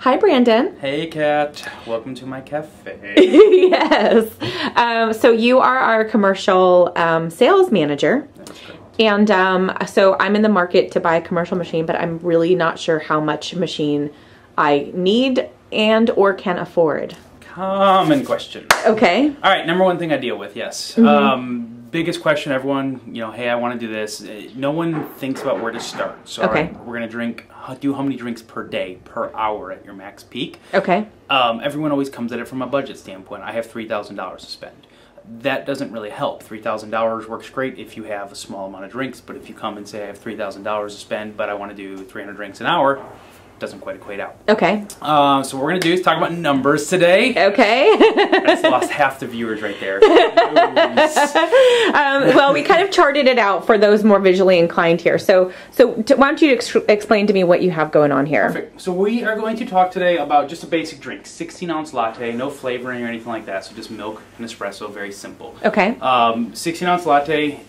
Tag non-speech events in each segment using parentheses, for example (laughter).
Hi, Brandon. Hey, Kat. Welcome to my cafe. (laughs) yes. Um, so you are our commercial um, sales manager. And um, so I'm in the market to buy a commercial machine, but I'm really not sure how much machine I need and or can afford. Common question. Okay. All right, number one thing I deal with, yes. Mm-hmm. Um, biggest question, everyone, you know, hey, I want to do this. Uh, No one thinks about where to start. So, Okay. right, we're going to drink, do how many drinks per day, per hour at your max peak. Okay. Um, everyone always comes at it from a budget standpoint. I have $3,000 to spend. That doesn't really help. $3,000 works great if you have a small amount of drinks, but if you come and say, I have $3,000 to spend, but I want to do 300 drinks an hour, doesn't quite equate out. Okay. Uh, so what we're going to do is talk about numbers today. Okay. That's lost half the viewers right there. um, well, we kind of charted it out for those more visually inclined here. So, so why don't you ex- explain to me what you have going on here? Perfect. So we are going to talk today about just a basic drink, 16 ounce latte, no flavoring or anything like that. So just milk and espresso, very simple. Okay. Um, 16 ounce latte,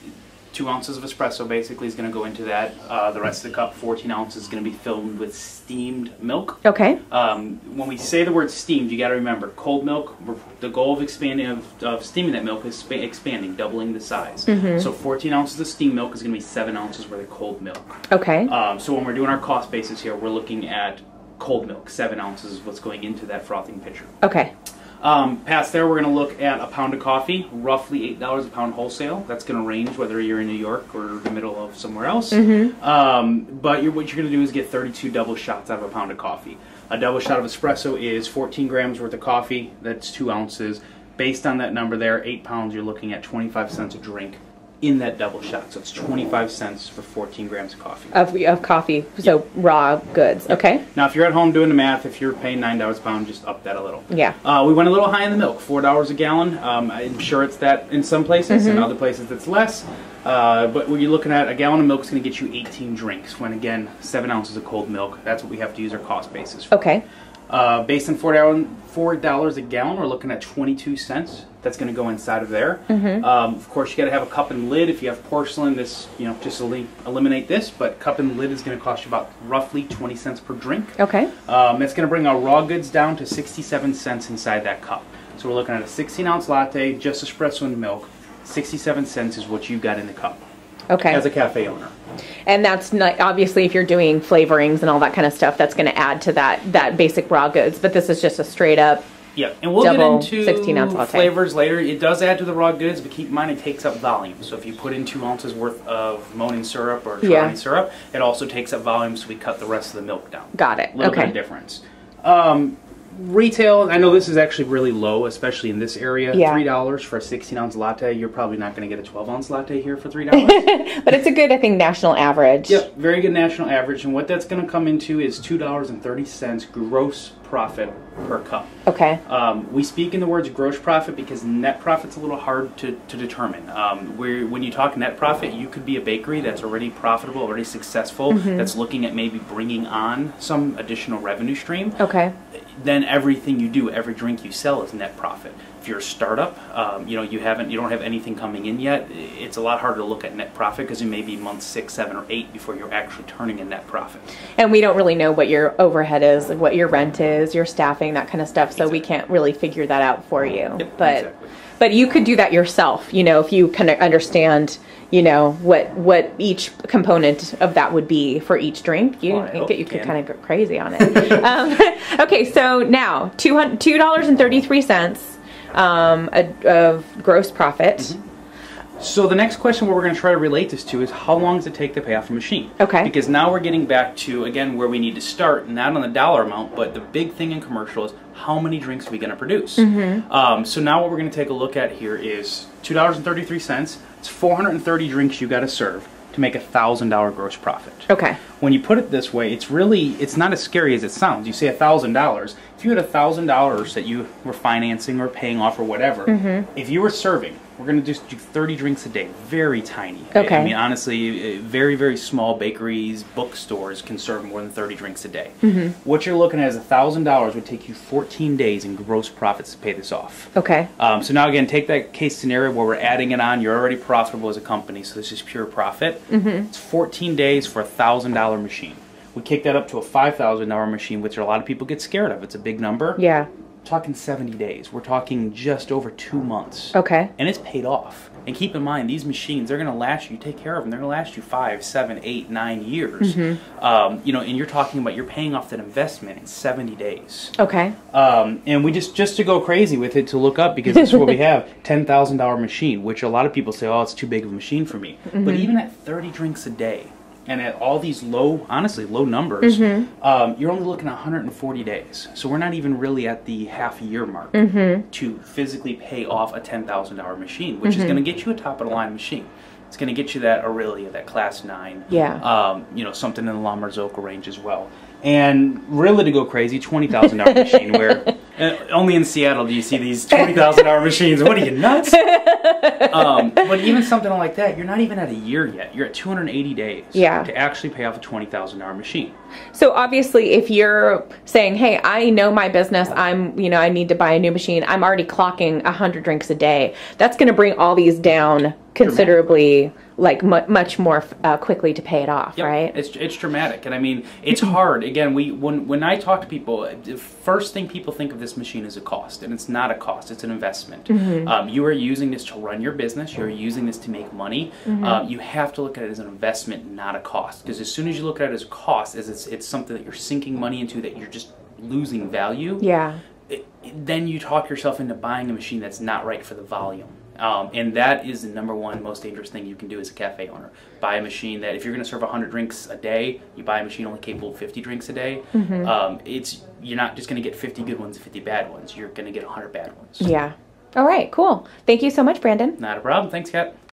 two ounces of espresso basically is going to go into that. Uh, the rest of the cup, 14 ounces, is going to be filled with steamed milk. Okay. Um, when we say the word steamed, you got to remember cold milk. The goal of expanding of, of steaming that milk is expanding, doubling the size. So 14 ounces of steamed milk is going to be seven ounces worth of cold milk. Okay. Um, so when we're doing our cost basis here, we're looking at cold milk. Seven ounces is what's going into that frothing pitcher. Okay. Um, past there, we're going to look at a pound of coffee, roughly eight dollars a pound wholesale. That's going to range whether you're in New York or the middle of somewhere else. Um, but you're, what you're going to do is get 32 double shots out of a pound of coffee. A double shot of espresso is 14 grams worth of coffee. That's two ounces. Based on that number there, eight pounds, you're looking at 25 cents a drink in that double shot. So it's 25 cents for 14 grams of coffee. Of, of coffee. So raw goods. Okay. Now, if you're at home doing the math, if you're paying nine dollars a pound, just up that a little. Yeah. Uh, we went a little high in the milk, four dollars a gallon. Um, I'm sure it's that in some places, Mm-hmm. in other places it's less. Uh, but when you're looking at a gallon of milk is going to get you 18 drinks. When again, seven ounces of cold milk. That's what we have to use our cost basis. For. Okay. Uh, based on four dollars four dollars a gallon, we're looking at 22 cents. That's going to go inside of there. Mm-hmm. Um, of course, you got to have a cup and lid. If you have porcelain, this you know just eli- eliminate this. But cup and lid is going to cost you about roughly 20 cents per drink. Okay. Um, it's going to bring our raw goods down to 67 cents inside that cup. So we're looking at a 16 ounce latte, just espresso and milk. 67 cents is what you got in the cup Okay. as a cafe owner. and that's not obviously if you're doing flavorings and all that kind of stuff, that's going to add to that that basic raw goods. But this is just a straight up. Yeah, and we'll Double get into 16 ounce latte. flavors later. It does add to the raw goods, but keep in mind it takes up volume. So if you put in two ounces worth of Monin syrup or Yeah. Syrup, it also takes up volume, so we cut the rest of the milk down. Got it. A little bit Okay. of difference. Um, retail, I know this is actually really low, especially in this area. Yeah. Three dollars for a sixteen ounce latte. You're probably not going to get a twelve ounce latte here for three (laughs) dollars. But it's a good, I think, national average. yep, very good national average. And what that's going to come into is two dollars and thirty cents gross profit per cup. Okay. Um, we speak in the words gross profit because net profit's a little hard to, to determine. Um, where when you talk net profit, you could be a bakery that's already profitable, already successful, Mm-hmm. that's looking at maybe bringing on some additional revenue stream. Okay. Then everything you do, every drink you sell is net profit. If you're a startup, um, you know you haven't, you don't have anything coming in yet. It's a lot harder to look at net profit because it may be month six, seven, or eight before you're actually turning a net profit. And we don't really know what your overhead is, what your rent is, your staffing, that kind of stuff. So we can't really figure that out for you. Yep, but exactly. But you could do that yourself. You know, if you kind of understand, you know, what what each component of that would be for each drink. You Well, you, could- you could kind of go crazy on it. (laughs) um, (laughs) okay, so now two hundred two dollars and thirty three cents um, a- of gross profit. Mm-hmm. So the next question, what we're going to try to relate this to, is how long does it take to pay off a machine? Okay. Because now we're getting back to again where we need to start, not on the dollar amount, but the big thing in commercial is how many drinks are we going to produce. Mm-hmm. Um, so now what we're going to take a look at here is two dollars and thirty three cents. It's four hundred and thirty drinks you got to serve to make a thousand dollar gross profit. Okay. When you put it this way, it's really it's not as scary as it sounds. You say a thousand dollars. If you had a thousand dollars that you were financing or paying off or whatever, Mm-hmm. if you were serving, we're gonna just do thirty drinks a day. Very tiny. Okay. I, mean, honestly, uh, very very small bakeries, bookstores can serve more than thirty drinks a day. Mm-hmm. What you're looking at is a thousand dollars would take you fourteen days in gross profits to pay this off. Okay. Um, so now again, take that case scenario where we're adding it on. You're already profitable as a company, so this is pure profit. Mm-hmm. It's 14 days for a thousand dollar machine. We kick that up to a five thousand dollar machine, which a lot of people get scared of. It's a big number. Yeah. Talking seventy days. We're talking just over two months. Okay. And it's paid off. And keep in mind, these machines, they're going to last you, take care of them, they're going to last you five, seven, eight, nine years. Mm-hmm. Um, you know, and you're talking about you're paying off that investment in 70 days. Okay. Um, and we just, just to go crazy with it, to look up, because this is what we (laughs) have $10,000 machine, which a lot of people say, oh, it's too big of a machine for me. Mm-hmm. But even at 30 drinks a day, and at all these low, honestly, low numbers, Mm-hmm. um, you're only looking at 140 days. So we're not even really at the half year mark Mm-hmm. to physically pay off a $10,000 machine, which is Mm-hmm. going to get you a top of the line machine. It's going to get you that Aurelia, that Classe 9. Yeah. Um, you know, something in the La Marzocco range as well. And really to go crazy, $20,000 machine where uh, only in Seattle do you see these 20,000 hour machines. What are you, nuts? um, but even something like that, you're not even at a year yet. You're at 280 days Yeah. to actually pay off a $20,000 machine. So obviously, if you're saying, "Hey, I know my business. I'm, you know, I need to buy a new machine. I'm already clocking hundred drinks a day." That's going to bring all these down considerably, like mu- much more uh, quickly to pay it off, Yep. right? It's it's dramatic, and I mean it's hard. Again, we when when I talk to people, the first thing people think of this machine is a cost, and it's not a cost; it's an investment. Um, you are using this to run your business. You are using this to make money. Um, you have to look at it as an investment, not a cost. Because as soon as you look at it as a cost, as it's it's something that you're sinking money into that you're just losing value. yeah. it- then you talk yourself into buying a machine that's not right for the volume. Um, and that is the number one most dangerous thing you can do as a cafe owner. Buy a machine that, if you're going to serve 100 drinks a day, you buy a machine only capable of 50 drinks a day. Um, it's You're not just going to get 50 good ones and 50 bad ones. You're going to get 100 bad ones. Yeah. All right. Cool. Thank you so much, Brandon. Not a problem. Thanks, Kat.